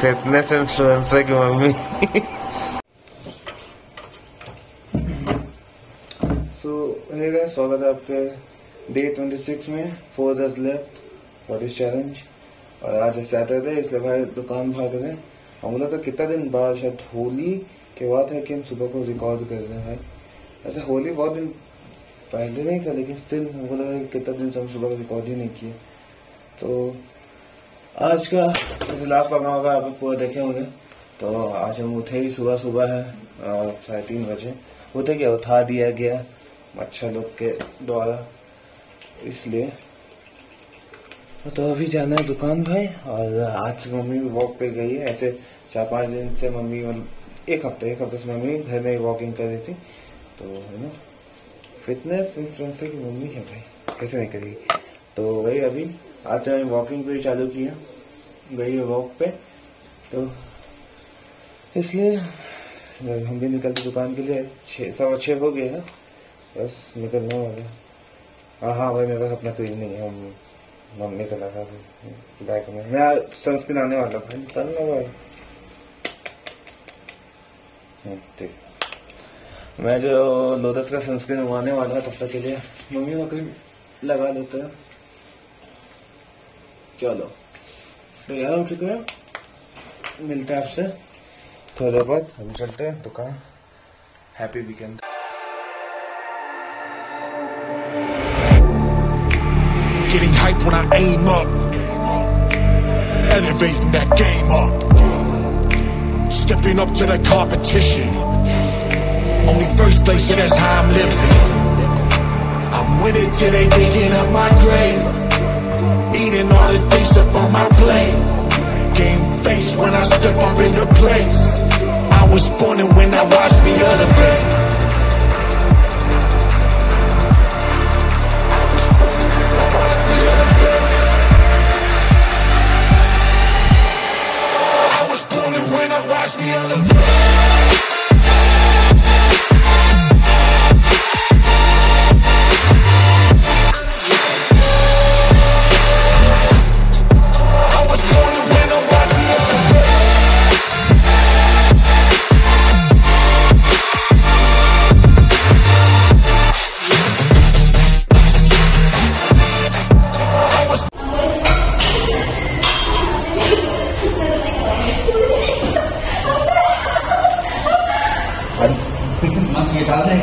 Fitness influencer की मम्मी? So है स्वागत है आपके डे 26 में four days left for this challenge और आज सैटरडे इसलिए भाई दुकान भाग रहे हैं। हम बोला तो कितना दिन बाद शायद होली के बाद है कि हम सुबह को रिकॉर्ड कर रहे हैं ऐसे होली बहुत दिन पहले नहीं था, लेकिन स्टिल हम बोला कितना दिन से हम सुबह को रिकॉर्ड ही नहीं किए। तो आज का लास्ट प्रोग्राम होगा आप लोग पूरा देखे होंगे तो आज हम उठे ही सुबह सुबह है साढ़े तीन बजे। उठे क्या उठा दिया गया अच्छा लोग के द्वारा। इसलिए तो अभी जाना है दुकान भाई, और आज मम्मी भी वॉक पे गई है। ऐसे चार पाँच दिन से मम्मी एक हफ़्ते एक हफ़्ते से मम्मी घर में वॉकिंग कर रही थी। तो है ना? फिटनेस इन्फ्लुएंसर की मम्मी है भाई। कैसे नहीं करेगी? तो वही अभी आज मैं वॉकिंग भी चालू किया गई वॉक पे तो इसलिए हम भी निकलते दुकान के लिए छः सवा छः हो गए हैं बस निकलने वाले। हाँ हाँ भाई मेरे पास अपना क्रीम नहीं है हम मम्मी का लगा बैग में। मैं सनस्क्रीन आने वाला भाई निकल ना भाई हम्म, ठीक। मैं जो लोटस का सनस्क्रीन मंगवाने वाला है तब तक के लिए मम्मी का लगा लेते हैं। चलो तो यार हो चुके हैं मिलते हैं आपसे थोड़ी देर बाद हम चलते हैं दुकान happy weekend Getting hype when I aim up. Elevating that game up. Stepping up to the competition. Only first place, and that's how I'm living. I'm with it till they digging up my grave. Eating all the things up on my plate. Game face when I step up in the place. I was born and when I watched born when I watched me elevate.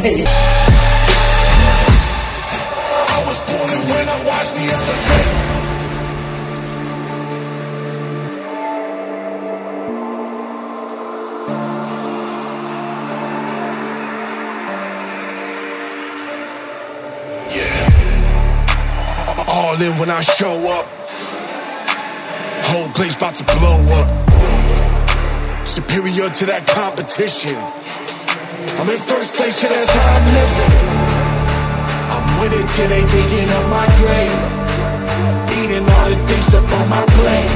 Yeah. All in when I show up. Whole place about to blow up. Superior to that competition. I'm in first place, yeah, that's how I'm living. I'm with it till they digging up my grave. Eating all the things up on my plate.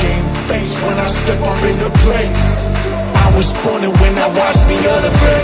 Game face when I step up in the place. I was born and when I watched me elevate.